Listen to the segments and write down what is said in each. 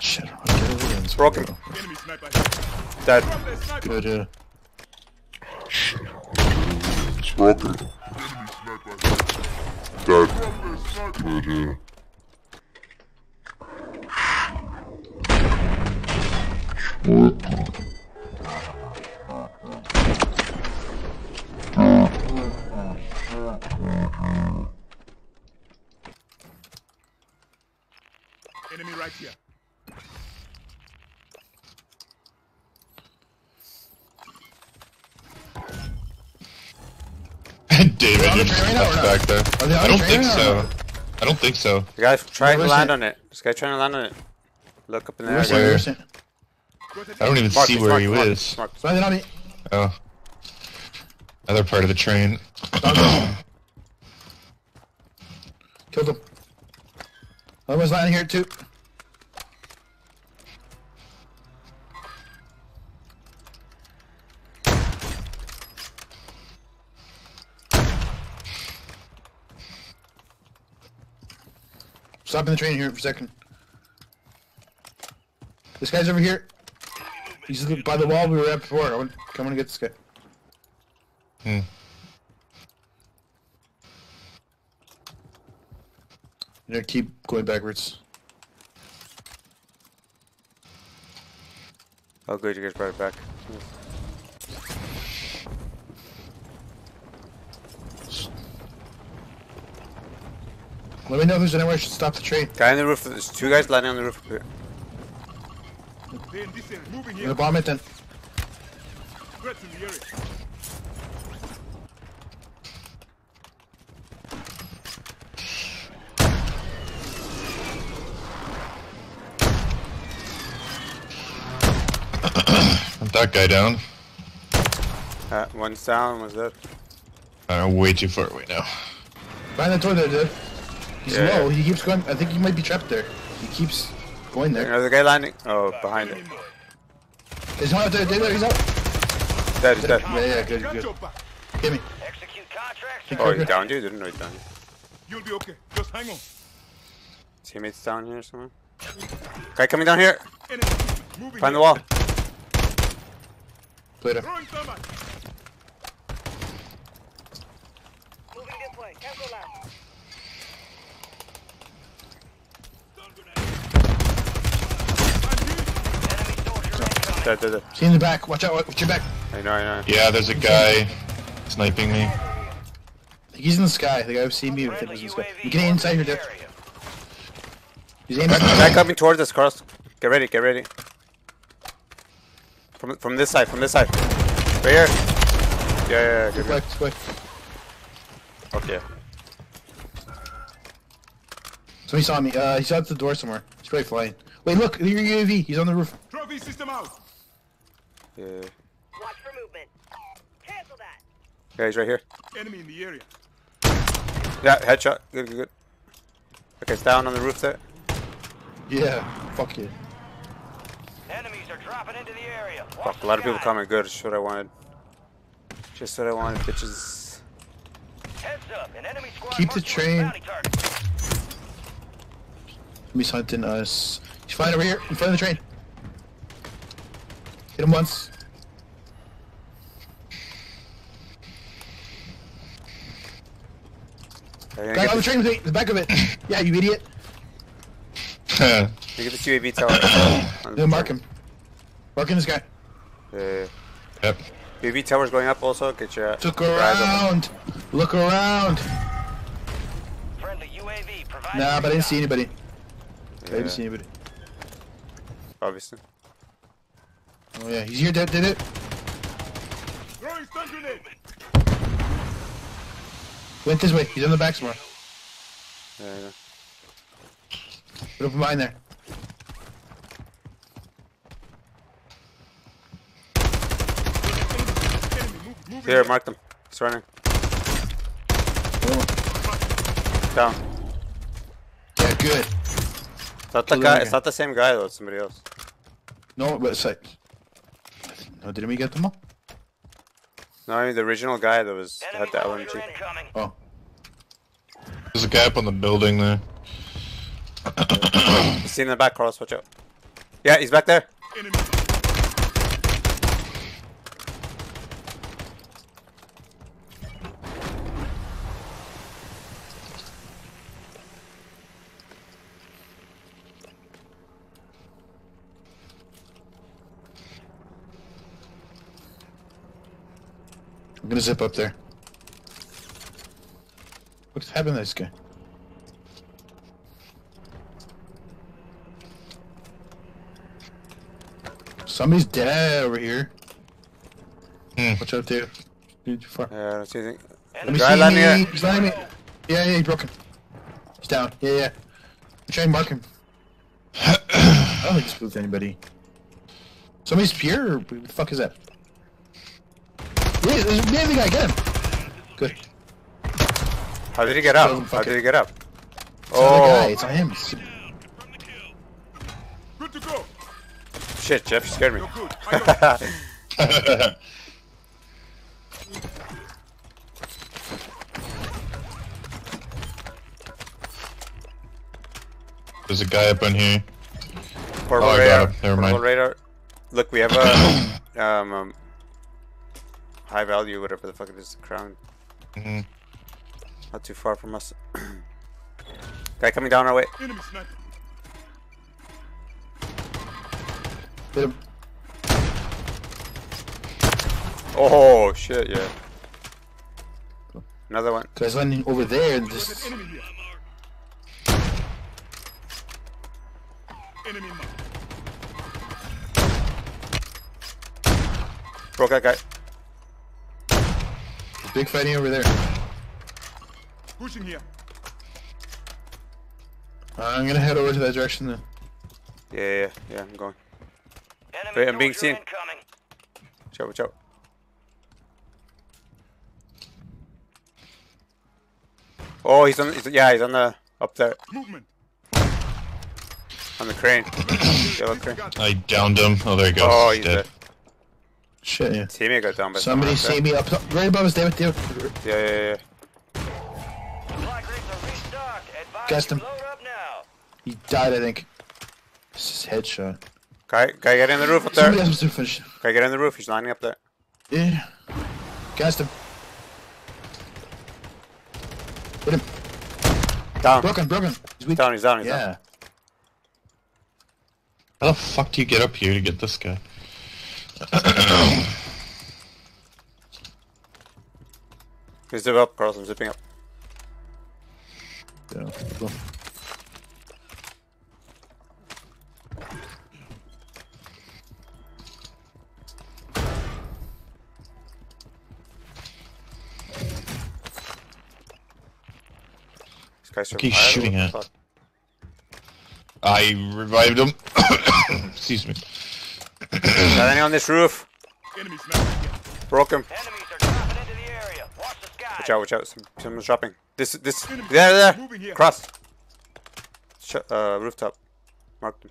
Shit, I'll get over there and Broken. go. Enemy sniper. Dead. Drop the sniper. Good, yeah. It's broken. Dead. Good, yeah. Enemy David, the you're train just right now or not? back there. Are they on I don't think so. not? I don't think so. The guy's trying to Where's land it? on it. This guy trying to land on it. Look up in the Where's air. Where? Where's it? I don't even Mark see where mark, he mark, is. mark. Landing on me. Oh. Other part of the train. Killed him. Other one's landing here too. Stopping the train here for a second. This guy's over here. He's by the wall we were at before. I want, come on and get this guy. Hmm. You know, keep going backwards. Oh, good, you guys brought it back. Let me know if there's anywhere I should stop the train. Guy on the roof. There's two guys landing on the roof. here. They in this area. Moving I'm gonna bomb it then. Threats in the area. that guy down. Uh, one's down, one's dead. Uh, way too far away now. Find the door there, dude. He's Yeah, low. yeah. He keeps going. I think he might be trapped there. He keeps going there. Another guy landing. Oh, behind it. He's not out there. There, he's out. Dead, he's dead. Yeah, yeah, good, good. your. Hit me. Execute contracts. Take Oh, care, he good. downed you? Didn't know he downed you. You'll be okay. Just hang on. Teammates down here somewhere. Guy coming down here. Find the wall. Played him. Throwing thermite. Moving this way. Cancel left. Stun grenade. Enemy soldier incoming. Dead, dead, dead. See in the back. Watch out. Watch your back. I know, I know. Yeah, there's a guy sniping me. He's in the sky. The guy who seen me with him Friendly was in the sky. UAV You get inside here, orbiting Dip. the area. He's aiming. Guy coming towards us, Carlos. Get ready, get ready. From from this side, from this side. Right here. Yeah, yeah, yeah. Good, Quick, good. quick. Okay. So he saw me. Uh, he's out the door somewhere. He's probably flying. Wait, look. Your UAV. He's on the roof. Trophy system out. Yeah. Watch for movement. Cancel that. Yeah, he's right here. Enemy in the area. Yeah, headshot. Good, good, good. Okay, it's down on the roof there. Yeah. Fuck you. Enemies are dropping into the area. Watch Fuck, a lot of people coming. Good, just what I wanted. Just what I wanted, bitches. Heads up. An enemy squad Keep the marked you as train. bounty target. He's hunting us. He's flying over here in front of the train. Hit him once. Are you Guy gonna on the train. The back of it. Yeah, you idiot. Look at get this UAV tower. on the No, mark him. Marking this guy. Yeah, yeah. yep. UAV tower's going up also. Get your Look your eyes open. around. Look around. Friendly UAV Nah, but I didn't see recon. anybody. I didn't see anybody. obviously. Oh yeah, he's here. Did, did it? Throwing stun grenade. Went this way. He's on the back somewhere. Yeah, yeah. Put up behind there. Here, mark them. He's running. Oh, Down. yeah, good. It's not the Kill the guy. It's not the same guy though. It's somebody else. No, but it's like. No, didn't we get them all? No, the original guy that was Enemy had the soldier LMG. incoming. Oh, There's a guy up on the building there. You see in the back, Carlos. Watch out. Yeah, he's back there. Enemy. I'm gonna zip up there. What's happened to this guy? Somebody's dead over here. Hmm. Watch out, dude. Dude, too far. Yeah, let's see anything. Let me Guy see landing He's landing me. Yeah, yeah, he's broken. He's down. Yeah, yeah. I'm trying to mark him. I don't think this with anybody. Somebody's here, or what the fuck is that? Yeah, there's a the guy. Get him. Good. How did he get up? How did he get up? It's not guy. Oh, It's not him. Good to go. shit, Jeff, you scared me. You're good. I got There's a guy up in here. Purple Oh, I radar. Never Purple mind. radar. Look, we have a um, um high value, whatever the fuck it is, the crown. Mhm. Not too far from us. Guy coming down our way. enemy. Hit him. Oh shit, yeah. Another one. Guy's landing over there. And There's just enemy here. Enemy. Broke that guy. Big fighting over there. Pushing here. Uh, I'm gonna head over to that direction then. Yeah, yeah, yeah, yeah, I'm going. Enemy Wait, I'm being seen. incoming. Watch out, watch out. Oh, he's on. He's, yeah, he's on the up there Movement. on the crane. Yellow crane. I downed him. Oh, there he goes. Oh, he's dead. dead. Shit, yeah. Teammate got down by Somebody someone see eh? me up top, right above us, David. David. Yeah, yeah, yeah. Supply crates are restocked. Advise Gassed you him. load up now. He died, I think. This is headshot. Guy, guy, get in the roof up Somebody there. else was to finish. Guy, get in the roof. He's lining up there. Yeah. Gassed him. Hit him. Down. Broken, broken. He's weak. Down. He's down. He's down. Yeah. How the fuck do you get up here to get this guy? He's zip up, Carlos. I'm zipping up. yeah. Cool. This guy's Look, he's shooting at- I revived him. Excuse me. Got any on this roof? Enemy sniper here. Broke him. Enemies are dropping into the area. Watch the sky. Watch out, watch out. Some, someone's dropping. This, this, Enemy. there, there. Cross. Sh uh, rooftop. Marked him.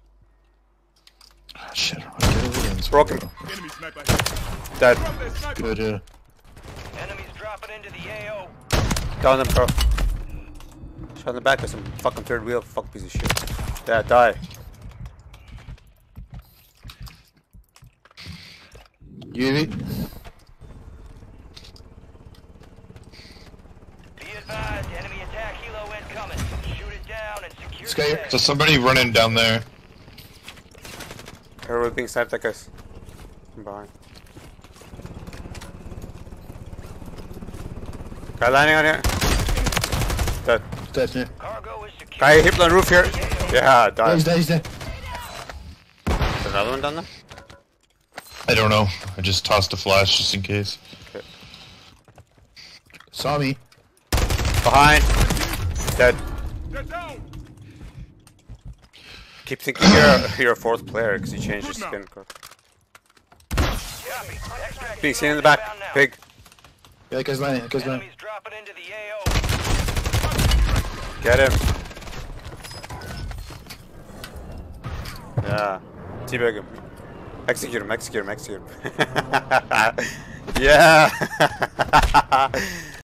Ah, shit. I'll get over there and Broken. Enemy sniper here. Dead. Drop that sniper. Good, uh, Enemies dropping into the AO. Down them, Carl. Shot in the back with some fucking third wheel. Fuck piece of shit. Yeah, die. UAV. Be advised, enemy attack helo incoming. Shoot it down and secure This guy the here. area. So somebody running down there. Everyone's being sniped that guy's from behind. Guy landing on here. Dead. Dead, yeah. Cargo is secure. Guy hit on the roof here. Yeah, Oh, he's died. dead, he's dead. There's another one down there? I don't know. I just tossed a flash just in case. Saw me. Behind. Dead. Down. Keep thinking you're a, you're a fourth player because you changed your Good now. skin. Carl. Being seen in the back. inbound now. Pig. Yeah, that guy's landing. That guy's landing. Enemies dropping into the AO. Get him. Yeah. Teabag him. Execute him, execute him, execute him. yeah.